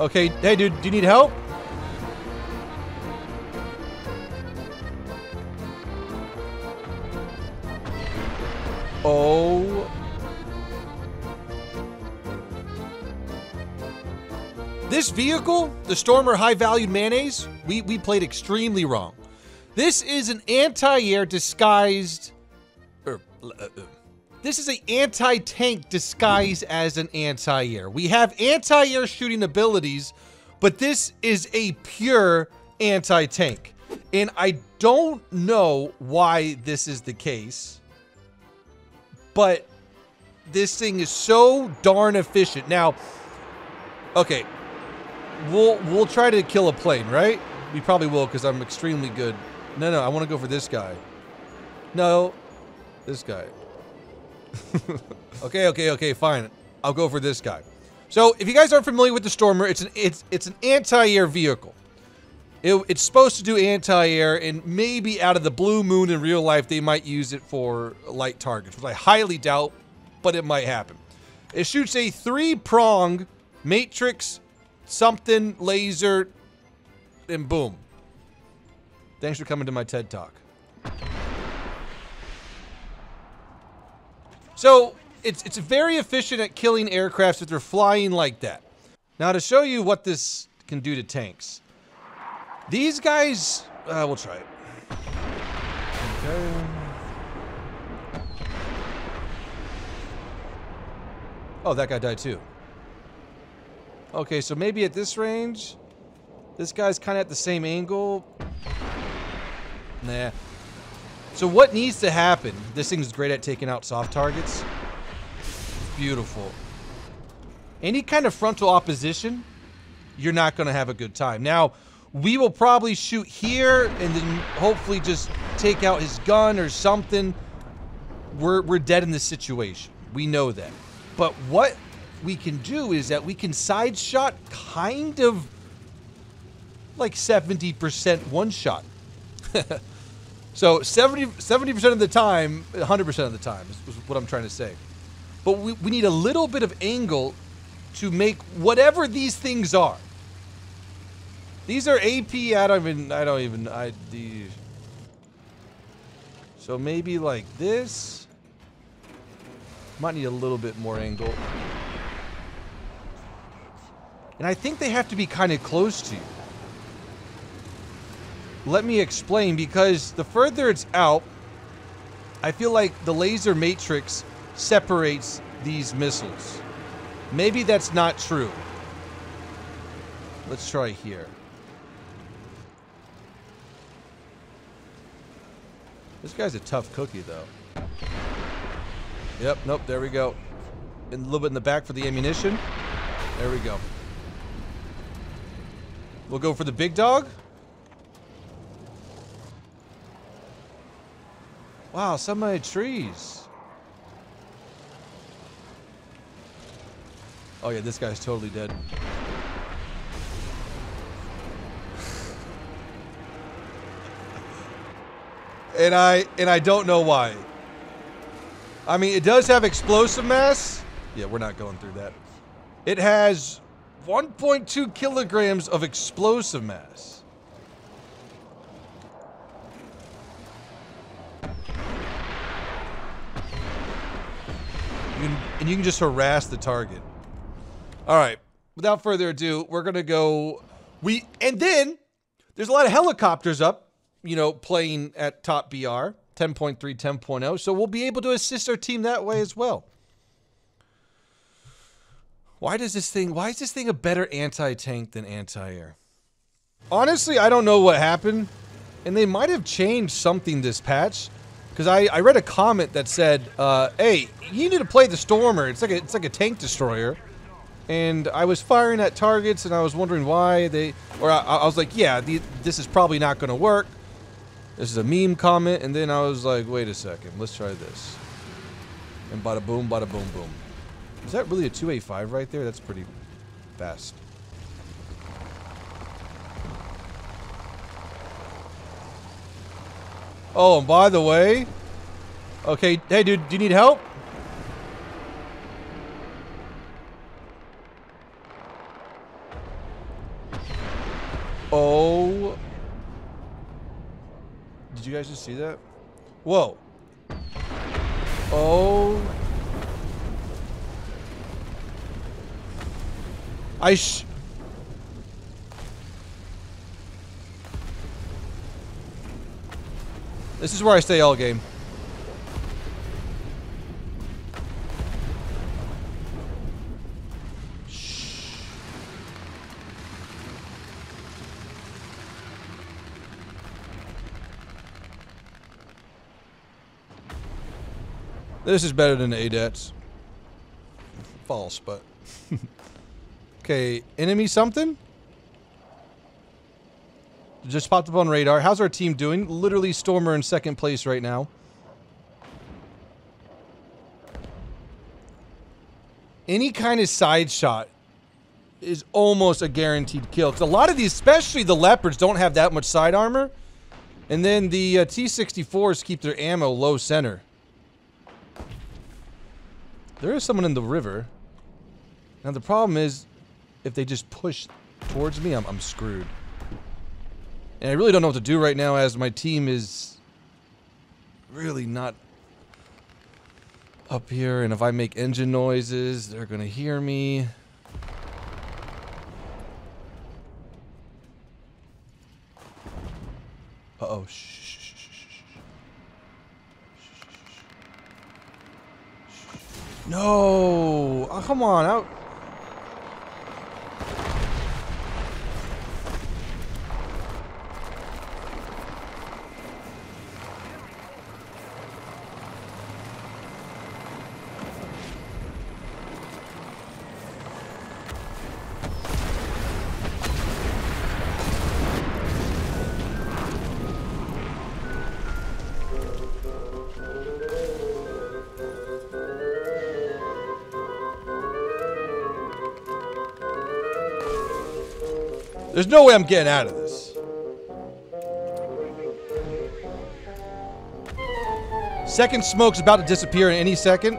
Okay, hey dude, do you need help? Oh. This vehicle, the Stormer High Valued Mayonnaise, we, we played extremely wrong. This is an anti-air disguised... Er, uh, uh, this is an anti-tank disguised as an anti-air. We have anti-air shooting abilities, but this is a pure anti-tank. And I don't know why this is the case, but this thing is so darn efficient. Now, okay, we'll we'll try to kill a plane, right? We probably will because I'm extremely good. No, no, I want to go for this guy. No, this guy. okay, okay, okay, fine. I'll go for this guy. So, if you guys aren't familiar with the Stormer, it's an it's it's an anti-air vehicle. It, it's supposed to do anti-air, and maybe out of the blue moon in real life, they might use it for light targets, which I highly doubt, but it might happen. It shoots a three-prong matrix something laser, and boom. Thanks for coming to my TED Talk. So it's it's very efficient at killing aircrafts if they're flying like that. Now to show you what this can do to tanks, these guys, uh, we'll try it. Okay. Oh, that guy died too. Okay, so maybe at this range, this guy's kind of at the same angle. Nah. So what needs to happen? This thing's great at taking out soft targets. Beautiful. Any kind of frontal opposition, you're not going to have a good time. Now, we will probably shoot here and then hopefully just take out his gun or something. We're, we're dead in this situation. We know that. But what we can do is that we can side shot kind of like 70% one shot. so 70, 70% of the time, 100% of the time is, is what I'm trying to say. But we, we need a little bit of angle to make whatever these things are. These are AP, I don't even, I don't even, I, these. So maybe like this. Might need a little bit more angle. And I think they have to be kind of close to you. Let me explain, because the further it's out, I feel like the laser matrix separates these missiles. Maybe that's not true. Let's try here. This guy's a tough cookie, though. Yep, nope, there we go. And a little bit in the back for the ammunition. There we go. We'll go for the big dog. Wow, so many trees. Oh yeah, this guy's totally dead. and I and I don't know why. I mean, it does have explosive mass. Yeah, we're not going through that. It has 1.2 kilograms of explosive mass. You can, and you can just harass the target. All right. Without further ado, we're to go. We And then there's a lot of helicopters up, you know, playing at top BR 10.3, 10.0. So we'll be able to assist our team that way as well. Why does this thing, why is this thing a better anti-tank than anti-air? Honestly, I don't know what happened. And they might have changed something this patch. Because I, I read a comment that said, uh, hey, you need to play the Stormer. It's like a, it's like a tank destroyer. And I was firing at targets and I was wondering why they, or I, I was like, yeah, the, this is probably not going to work. This is a meme comment. And then I was like, wait a second, let's try this. And bada boom, bada boom, boom. Is that really a 285 right there? That's pretty fast. Oh, and by the way... Okay, hey dude, do you need help? Oh... Did you guys just see that? Whoa. Oh... I sh This is where I stay all game. This is better than ADATs. False, but... okay, enemy something? Just popped up on radar. How's our team doing? Literally Stormer in second place right now. Any kind of side shot is almost a guaranteed kill. Because a lot of these, especially the Leopards, don't have that much side armor. And then the uh, T-64s keep their ammo low center. There is someone in the river. Now the problem is, if they just push towards me, I'm, I'm screwed. And I really don't know what to do right now as my team is really not up here. And if I make engine noises, they're going to hear me. Uh-oh. No! Oh, come on. Out. There's no way I'm getting out of this. Second smoke's about to disappear in any second.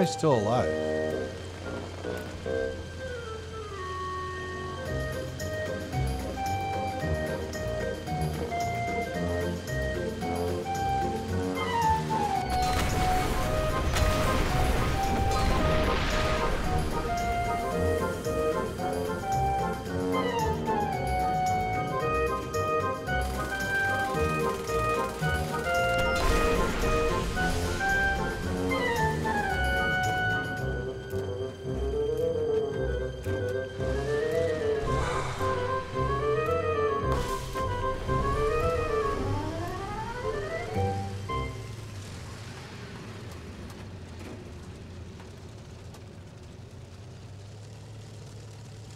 Why am I still alive?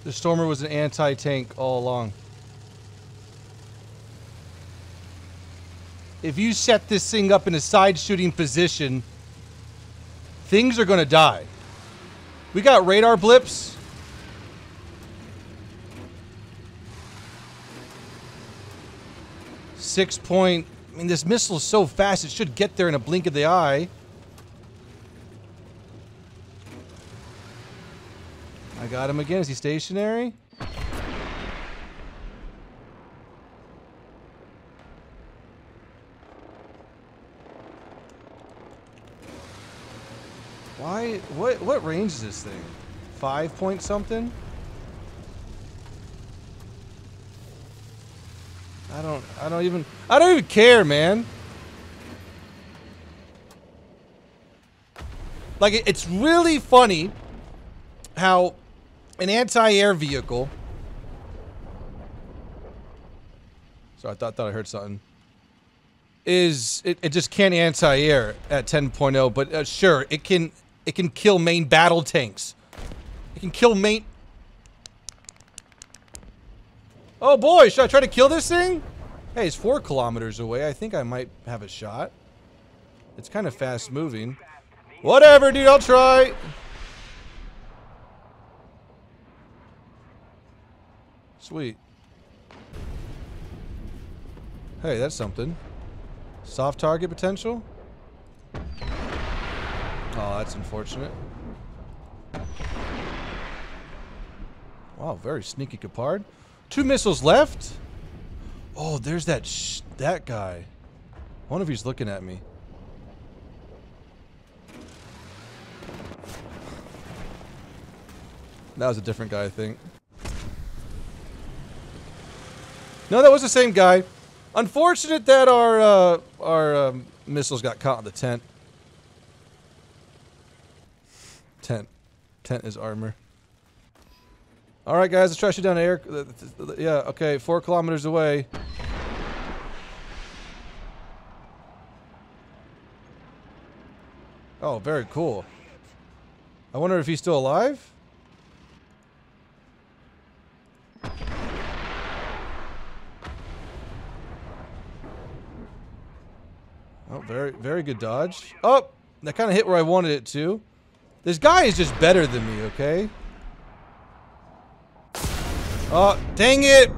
The Stormer was an anti-tank all along. If you set this thing up in a side shooting position, things are going to die. We got radar blips. Six point. I mean, this missile is so fast, it should get there in a blink of the eye. I got him again. Is he stationary? Why? What? What range is this thing? Five point something? I don't. I don't even. I don't even care, man. Like it, it's really funny how an anti-air vehicle. So I thought, thought I heard something. Is it, it just can't anti-air at 10.0, but uh, sure, it can it can kill main battle tanks. It can kill main Oh boy, should I try to kill this thing? Hey, it's four kilometers away. I think I might have a shot. It's kind of fast moving. Whatever, dude, I'll try. Sweet. Hey, that's something. Soft target potential? Oh, that's unfortunate. Wow, very sneaky Gepard. Two missiles left? Oh, there's that that guy. I wonder if he's looking at me. That was a different guy, I think. No, that was the same guy. Unfortunate that our uh, our um, missiles got caught in the tent. Tent. Tent is armor. All right, guys, let's try to shoot down air. Yeah, okay, four kilometers away. Oh, very cool. I wonder if he's still alive? Oh, very, very good dodge. Oh, that kind of hit where I wanted it to. This guy is just better than me, okay? Oh, dang it!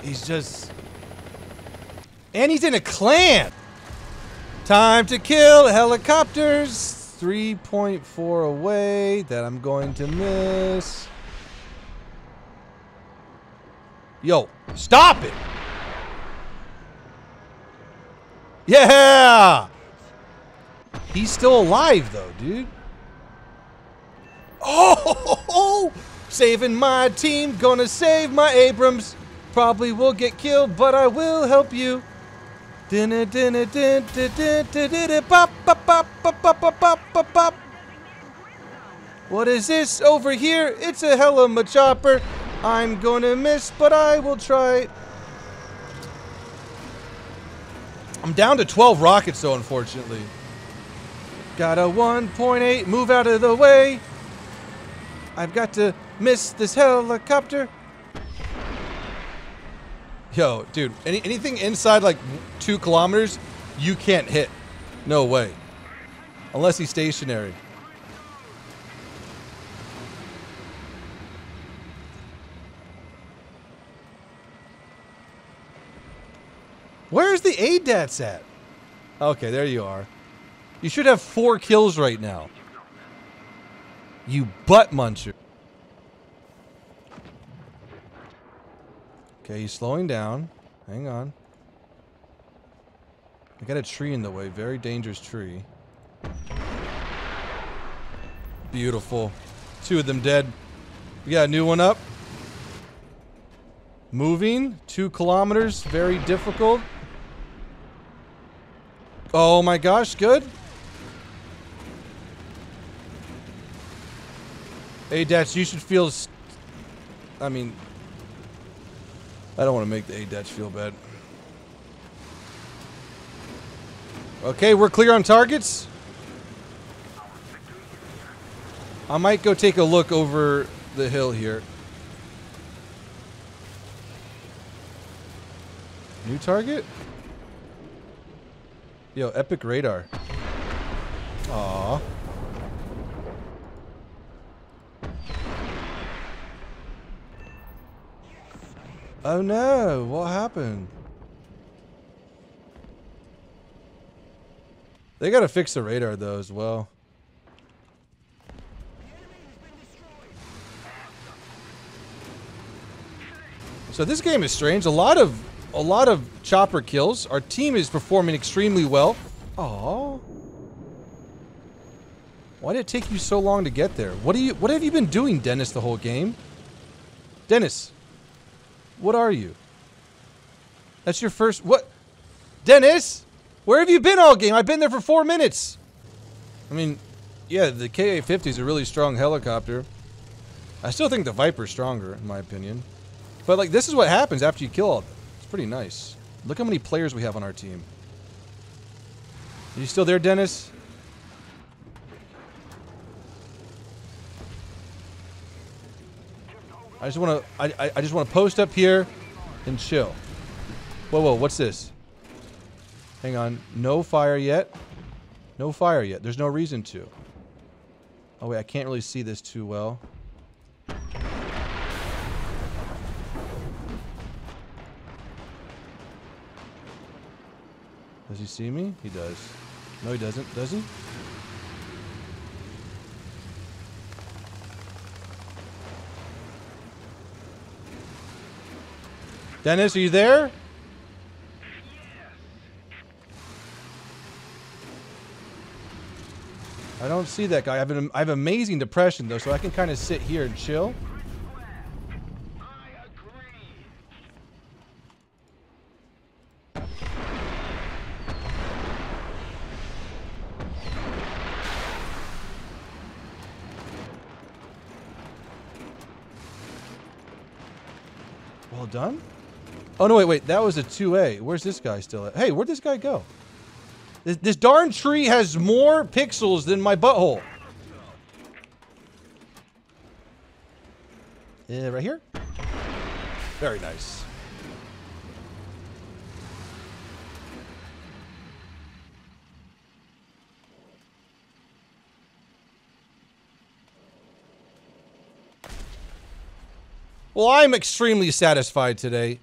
He's just... And he's in a clan! Time to kill helicopters! 3.4 away that I'm going to miss. Yo, stop it! Yeah! He's still alive though, dude. Oh, saving my team, gonna save my Abrams. Probably will get killed, but I will help you. What is this over here? It's a hell of a chopper. I'm gonna miss, but I will try. I'm down to 12 rockets though, unfortunately. Got a 1.8, move out of the way. I've got to miss this helicopter. Yo, dude, any, anything inside like two kilometers, you can't hit. No way. Unless he's stationary. Where's the ADATs at? Okay, there you are. You should have four kills right now. You butt muncher. Okay, he's slowing down. Hang on. I got a tree in the way. Very dangerous tree. Beautiful. Two of them dead. We got a new one up. Moving. Two kilometers. Very difficult. Oh my gosh, good. Hey, Dutch, you should feel... I mean... I don't want to make the A-Dutch feel bad. Okay, we're clear on targets. I might go take a look over the hill here. New target? Yo, epic radar. Aww. Oh no, what happened? They gotta fix the radar though as well. So this game is strange. A lot of a lot of chopper kills. Our team is performing extremely well. Oh. Why did it take you so long to get there? What do you what have you been doing, Dennis, the whole game? Dennis, what are you? That's your first... What? Dennis? Where have you been all game? I've been there for four minutes. I mean, yeah, the KA-50 is a really strong helicopter. I still think the Viper's stronger, in my opinion. But, like, this is what happens after you kill all them. Pretty nice. Look how many players we have on our team. Are you still there, Dennis? I just want to. I, I, I just want to post up here and chill. Whoa, whoa, what's this? Hang on. No fire yet. No fire yet. There's no reason to. Oh, wait, I can't really see this too well. He see me? He does. No, he doesn't. Does he? Dennis, are you there? I don't see that guy. I have, an, I have amazing depression, though, so I can kind of sit here and chill. Well done. Oh, no, wait, wait. That was a 2A. Where's this guy still at? Hey, where'd this guy go? This, this darn tree has more pixels than my butthole. Uh, right here? Very nice. Well, I'm extremely satisfied today.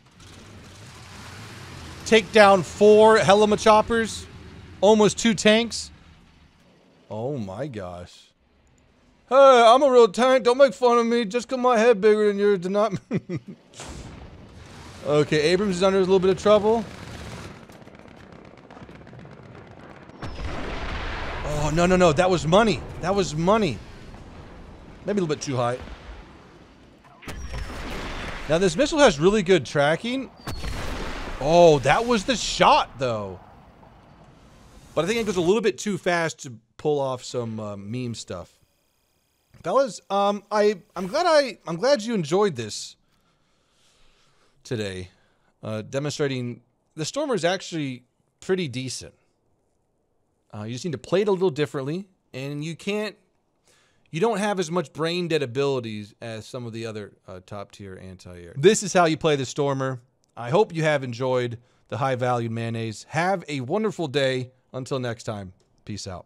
Take down four Helima choppers, almost two tanks. Oh my gosh. Hey, I'm a real tank. Don't make fun of me. Just because my head bigger than yours do not. okay, Abrams is under a little bit of trouble. Oh no no no! That was money. That was money. Maybe a little bit too high. Now this missile has really good tracking. Oh, that was the shot though. But I think it goes a little bit too fast to pull off some uh, meme stuff. Fellas, um, I I'm glad I I'm glad you enjoyed this today, uh, demonstrating the Stormer is actually pretty decent. Uh, you just need to play it a little differently, and you can't you don't have as much brain dead abilities as some of the other uh, top tier anti-air. This is how you play the Stormer. I hope you have enjoyed the high valued mayonnaise. Have a wonderful day. Until next time, peace out.